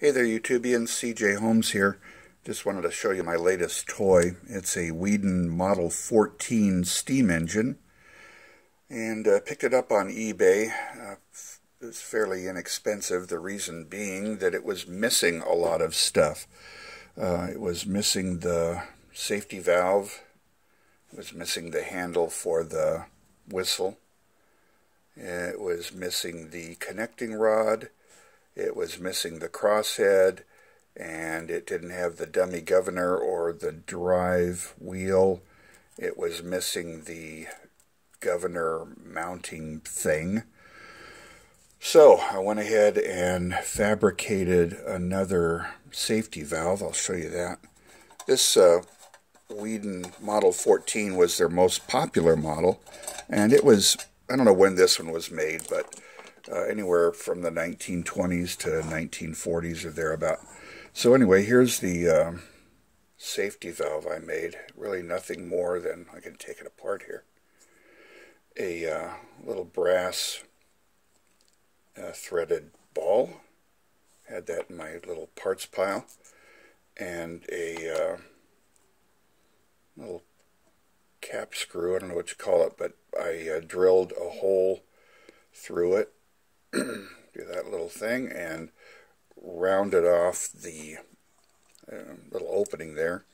Hey there YouTubians, CJ Holmes here. Just wanted to show you my latest toy. It's a Weeden Model 14 steam engine. And uh, picked it up on eBay. Uh, it was fairly inexpensive, the reason being that it was missing a lot of stuff. Uh, it was missing the safety valve. It was missing the handle for the whistle. It was missing the connecting rod it was missing the crosshead, and it didn't have the dummy governor or the drive wheel. It was missing the governor mounting thing. So I went ahead and fabricated another safety valve. I'll show you that. This uh, Weeden Model 14 was their most popular model, and it was, I don't know when this one was made, but uh, anywhere from the 1920s to 1940s or thereabout. So anyway, here's the uh, safety valve I made. Really nothing more than, I can take it apart here, a uh, little brass uh, threaded ball. Had that in my little parts pile. And a uh, little cap screw, I don't know what you call it, but I uh, drilled a hole through it do that little thing and rounded off the uh, little opening there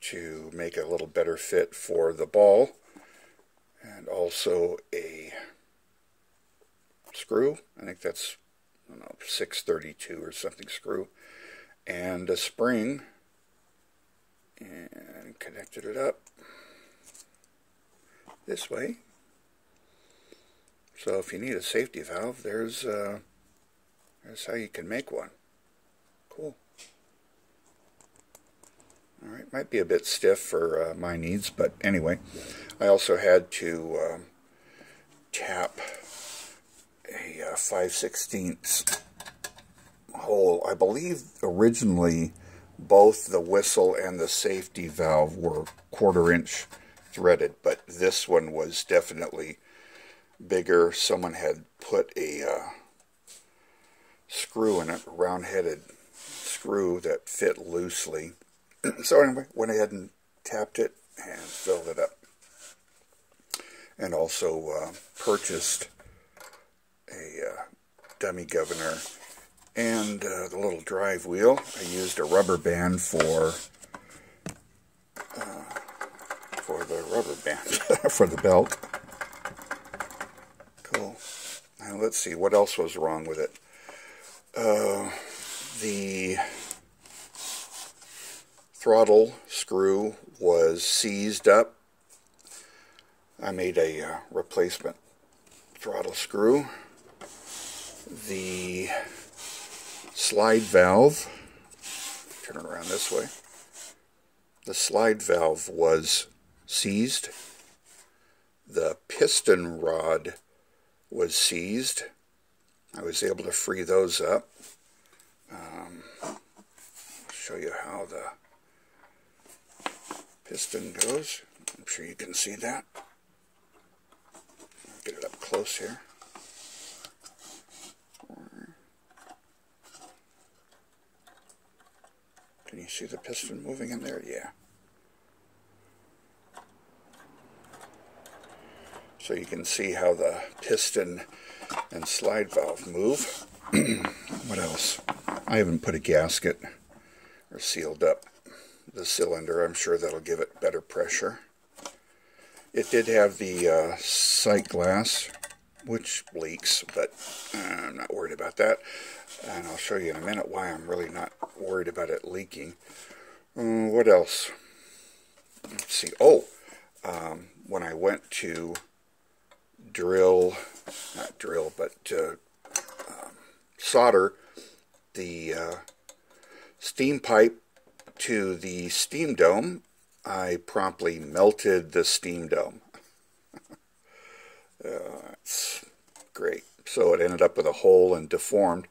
to make a little better fit for the ball and also a screw. I think that's I don't know 632 or something screw and a spring and connected it up this way so if you need a safety valve, there's, uh, there's how you can make one. Cool. Alright, might be a bit stiff for uh, my needs, but anyway. I also had to um, tap a uh, 5 16 hole. I believe originally both the whistle and the safety valve were quarter inch threaded, but this one was definitely bigger. Someone had put a uh, screw in it, round-headed screw that fit loosely. so anyway, went ahead and tapped it and filled it up. And also uh, purchased a uh, dummy governor and uh, the little drive wheel. I used a rubber band for uh, for the rubber band for the belt. Now let's see, what else was wrong with it? Uh, the throttle screw was seized up. I made a uh, replacement throttle screw. The slide valve, turn it around this way, the slide valve was seized. The piston rod was seized. I was able to free those up. Um, show you how the piston goes. I'm sure you can see that. Get it up close here. Can you see the piston moving in there? Yeah. So you can see how the piston and slide valve move. what else? I haven't put a gasket or sealed up the cylinder. I'm sure that'll give it better pressure. It did have the uh, sight glass, which leaks, but uh, I'm not worried about that. And I'll show you in a minute why I'm really not worried about it leaking. Uh, what else? Let's see. Oh, um, when I went to drill, not drill, but uh, um, solder the uh, steam pipe to the steam dome, I promptly melted the steam dome. uh, that's great. So it ended up with a hole and deformed.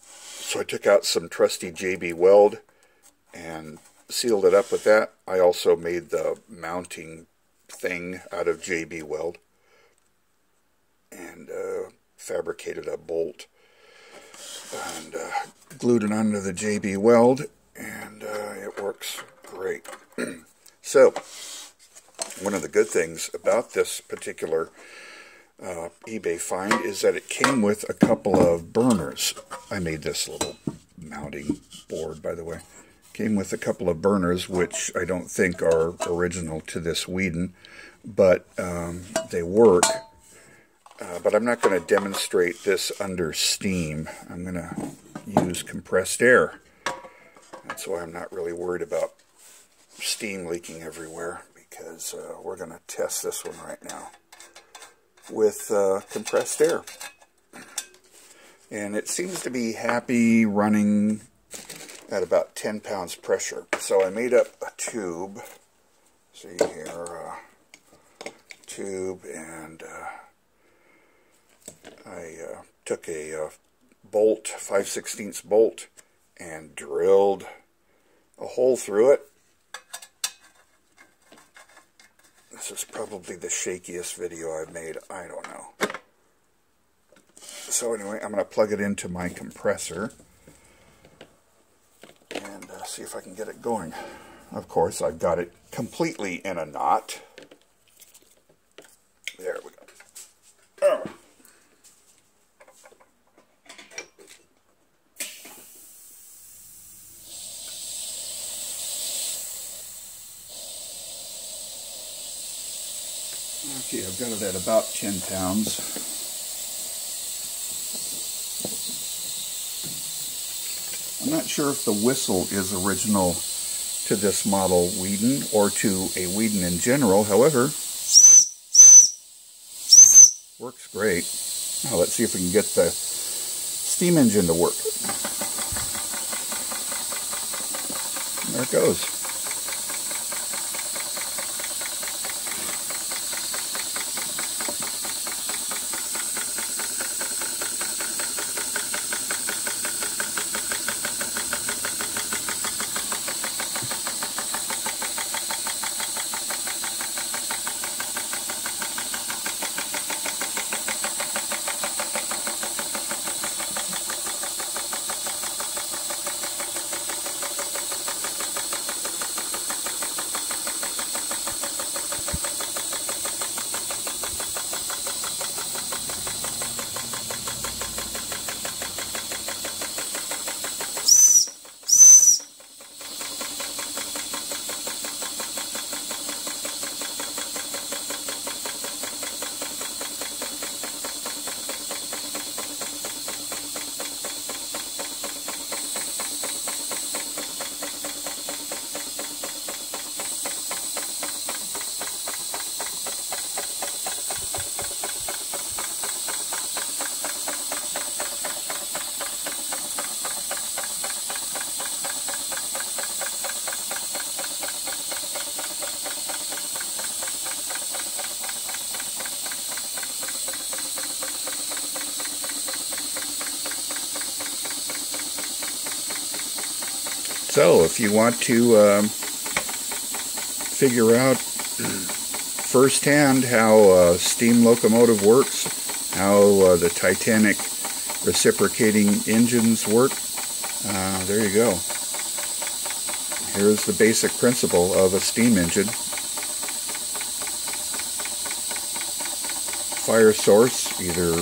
So I took out some trusty JB Weld and sealed it up with that. I also made the mounting thing out of JB Weld and uh, fabricated a bolt. and uh, glued it onto the JB Weld, and uh, it works great. so, one of the good things about this particular uh, eBay find is that it came with a couple of burners. I made this little mounting board, by the way. Came with a couple of burners, which I don't think are original to this Weeden, but um, they work. Uh, but I'm not going to demonstrate this under steam. I'm going to use compressed air. That's why I'm not really worried about steam leaking everywhere, because uh, we're going to test this one right now with uh, compressed air. And it seems to be happy running at about 10 pounds pressure. So I made up a tube. See here, uh, tube, and uh, I uh, took a uh, bolt, 5 16 bolt, and drilled a hole through it. This is probably the shakiest video I've made. I don't know. So anyway, I'm going to plug it into my compressor and uh, see if I can get it going. Of course, I've got it completely in a knot. There we go. Oh. Okay, I've got it at about 10 pounds. I'm not sure if the whistle is original to this model Weeden or to a Weeden in general. However, works great. Now let's see if we can get the steam engine to work. There it goes. So, if you want to um, figure out firsthand how a steam locomotive works, how uh, the Titanic reciprocating engines work, uh, there you go. Here's the basic principle of a steam engine. Fire source, either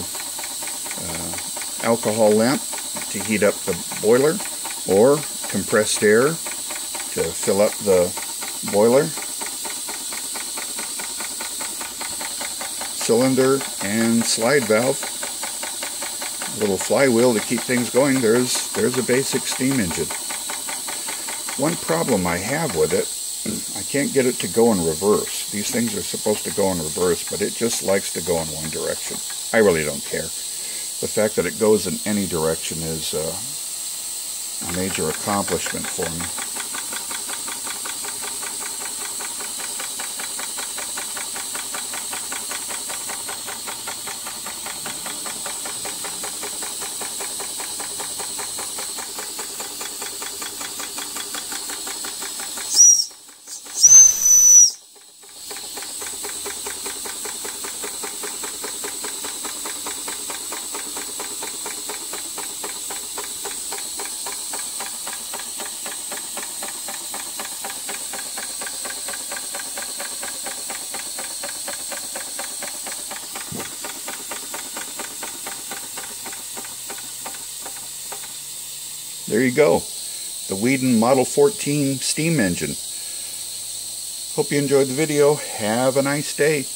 uh, alcohol lamp to heat up the boiler, or compressed air to fill up the boiler. Cylinder and slide valve. A little flywheel to keep things going. There's, there's a basic steam engine. One problem I have with it, I can't get it to go in reverse. These things are supposed to go in reverse, but it just likes to go in one direction. I really don't care. The fact that it goes in any direction is uh, a major accomplishment for me. There you go. The Weeden Model 14 steam engine. Hope you enjoyed the video. Have a nice day.